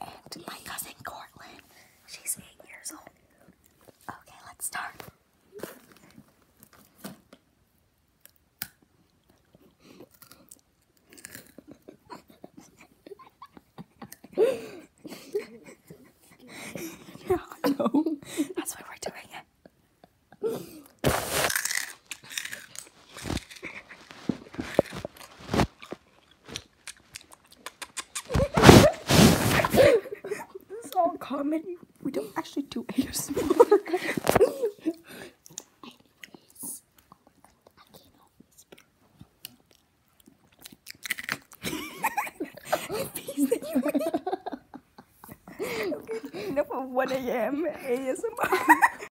And my cousin Kortlin. She's eight years old. Okay, let's start. comedy. We don't actually do ASMR. Enough of 1 a.m. ASMR.